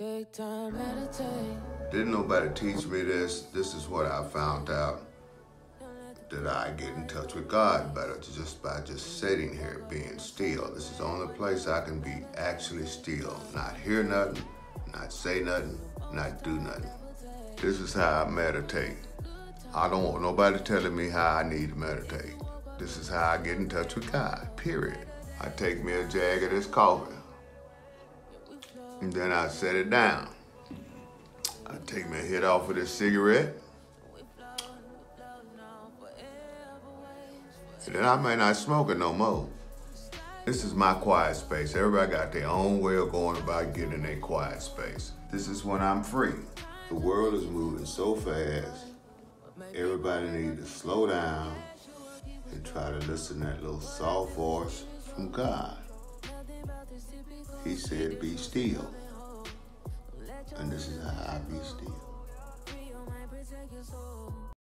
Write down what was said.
Take time, meditate. Didn't nobody teach me this? This is what I found out. That I get in touch with God better just by just sitting here being still. This is the only place I can be actually still. Not hear nothing, not say nothing, not do nothing. This is how I meditate. I don't want nobody telling me how I need to meditate. This is how I get in touch with God, period. I take me a jag of this coffee. And then I set it down. I take my head off of this cigarette. And then I may not smoke it no more. This is my quiet space. Everybody got their own way of going about getting their quiet space. This is when I'm free. The world is moving so fast. Everybody needs to slow down and try to listen to that little soft voice from God. He said, Be still. And this is how I be still.